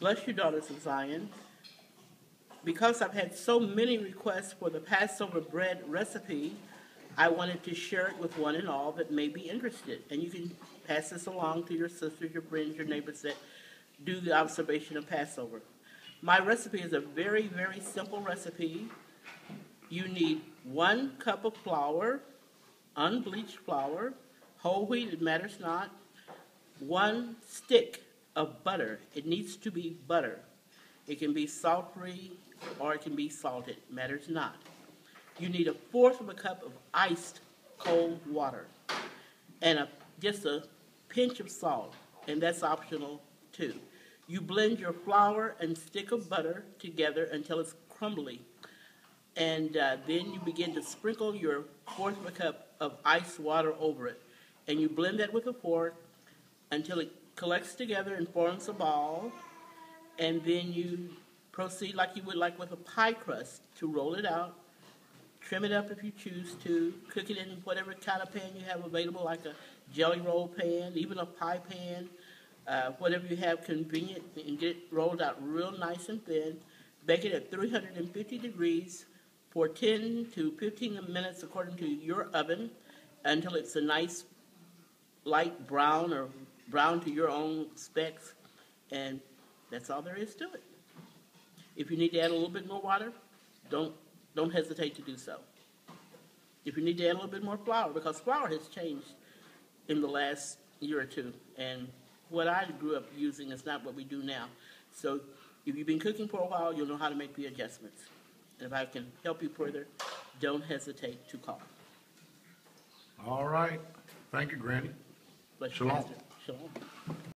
Bless you, daughters of Zion. Because I've had so many requests for the Passover bread recipe, I wanted to share it with one and all that may be interested. And you can pass this along to your sisters, your friends, your neighbors that do the observation of Passover. My recipe is a very, very simple recipe. You need one cup of flour, unbleached flour, whole wheat, it matters not, one stick of butter. It needs to be butter. It can be salt free or it can be salted, matters not. You need a fourth of a cup of iced cold water and a, just a pinch of salt, and that's optional too. You blend your flour and stick of butter together until it's crumbly. And uh, then you begin to sprinkle your fourth of a cup of iced water over it. And you blend that with a fork until it collects together and forms a ball. And then you proceed like you would like with a pie crust to roll it out, trim it up if you choose to, cook it in whatever kind of pan you have available, like a jelly roll pan, even a pie pan uh, whatever you have convenient, and get it rolled out real nice and thin. Bake it at 350 degrees for 10 to 15 minutes according to your oven until it's a nice light brown or brown to your own specs. And that's all there is to it. If you need to add a little bit more water, don't, don't hesitate to do so. If you need to add a little bit more flour, because flour has changed in the last year or two, and what I grew up using is not what we do now. So if you've been cooking for a while, you'll know how to make the adjustments. And if I can help you further, don't hesitate to call. All right. Thank you, Granny. Bless Shalom. Pastor. Shalom.